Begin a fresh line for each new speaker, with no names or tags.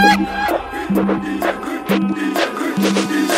DJ, DJ, DJ, DJ,